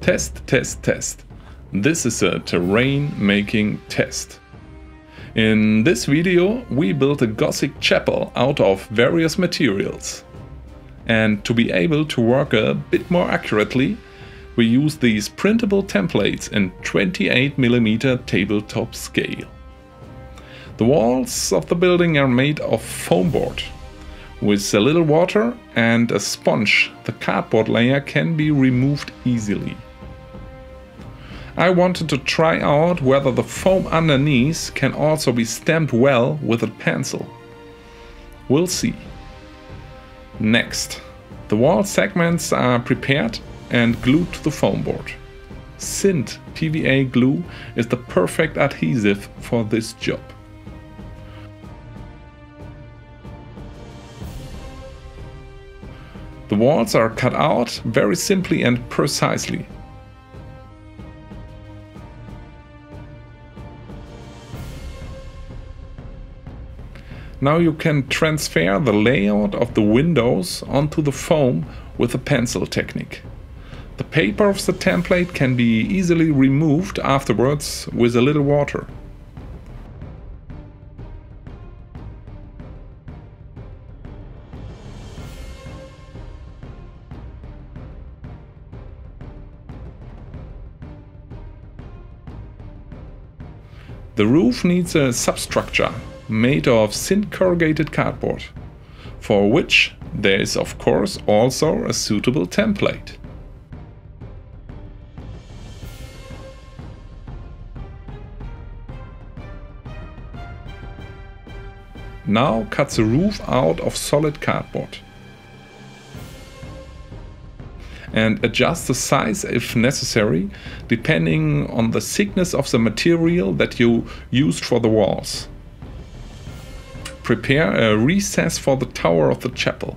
Test, test, test. This is a terrain making test. In this video we built a Gothic chapel out of various materials. And to be able to work a bit more accurately, we use these printable templates in 28mm tabletop scale. The walls of the building are made of foam board. With a little water and a sponge, the cardboard layer can be removed easily. I wanted to try out whether the foam underneath can also be stamped well with a pencil. We'll see. Next, the wall segments are prepared and glued to the foam board. Sint PVA glue is the perfect adhesive for this job. The walls are cut out very simply and precisely. Now you can transfer the layout of the windows onto the foam with a pencil technique. The paper of the template can be easily removed afterwards with a little water. The roof needs a substructure made of thin corrugated cardboard, for which there is of course also a suitable template. Now cut the roof out of solid cardboard. And adjust the size if necessary, depending on the thickness of the material that you used for the walls prepare a recess for the tower of the chapel.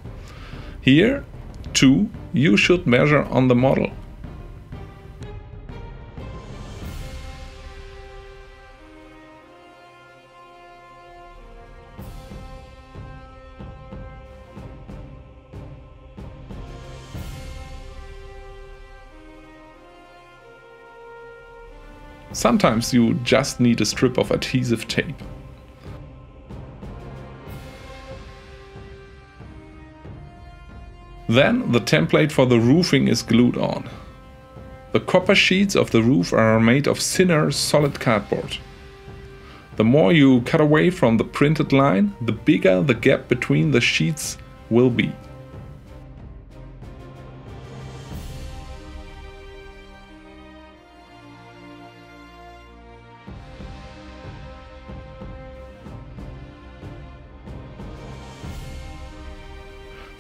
Here, too, you should measure on the model. Sometimes you just need a strip of adhesive tape. Then the template for the roofing is glued on. The copper sheets of the roof are made of thinner solid cardboard. The more you cut away from the printed line, the bigger the gap between the sheets will be.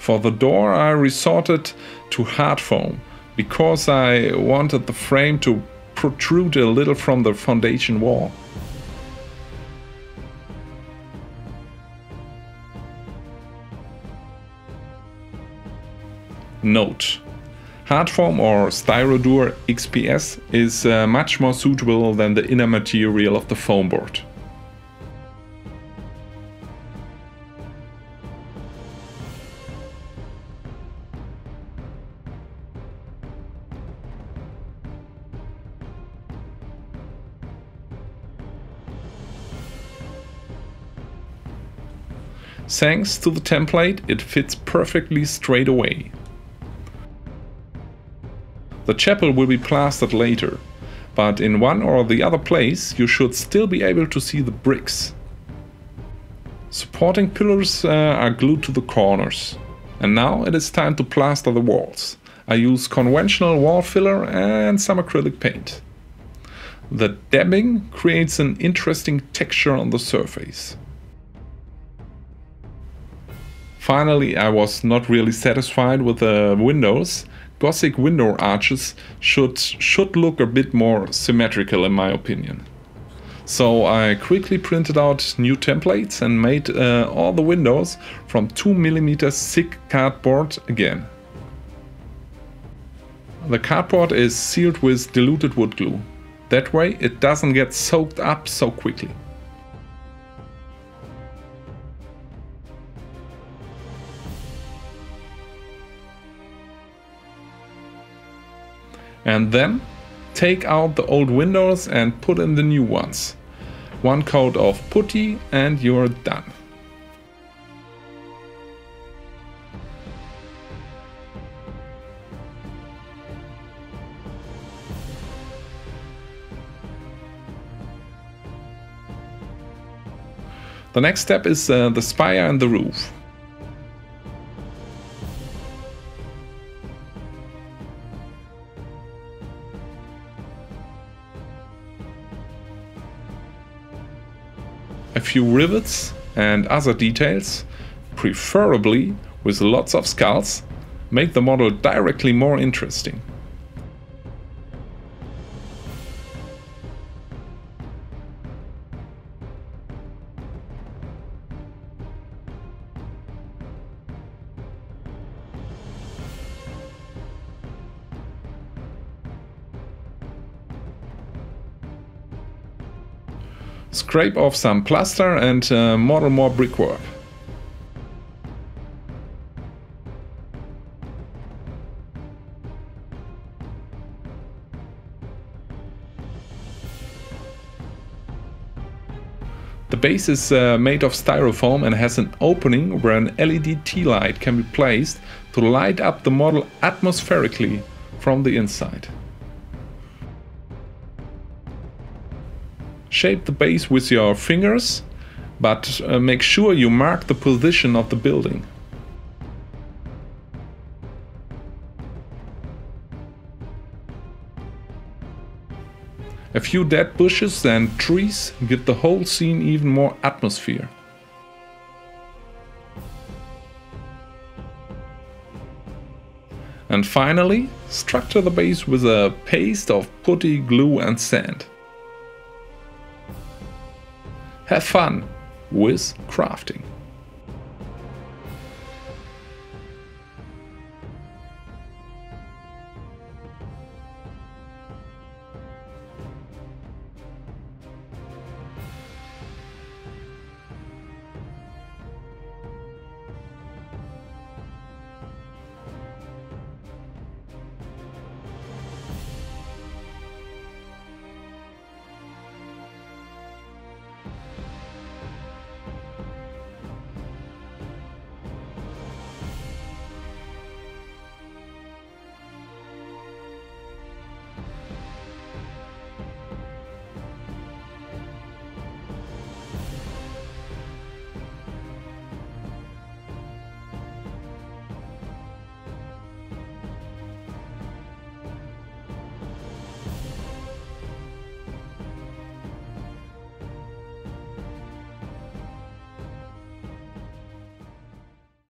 For the door I resorted to hard foam because I wanted the frame to protrude a little from the foundation wall. Note: Hard foam or Styrodur XPS is uh, much more suitable than the inner material of the foam board. Thanks to the template, it fits perfectly straight away. The chapel will be plastered later, but in one or the other place you should still be able to see the bricks. Supporting pillars uh, are glued to the corners. And now it is time to plaster the walls. I use conventional wall filler and some acrylic paint. The dabbing creates an interesting texture on the surface. Finally, I was not really satisfied with the windows. Gothic window arches should, should look a bit more symmetrical in my opinion. So I quickly printed out new templates and made uh, all the windows from 2mm thick cardboard again. The cardboard is sealed with diluted wood glue. That way it doesn't get soaked up so quickly. And then take out the old windows and put in the new ones. One coat of putty and you're done. The next step is uh, the spire and the roof. A few rivets and other details, preferably with lots of skulls, make the model directly more interesting. Scrape off some plaster and uh, model more brickwork. The base is uh, made of styrofoam and has an opening where an LED tea light can be placed to light up the model atmospherically from the inside. Shape the base with your fingers, but uh, make sure you mark the position of the building. A few dead bushes and trees give the whole scene even more atmosphere. And finally, structure the base with a paste of putty, glue and sand. Have fun with crafting.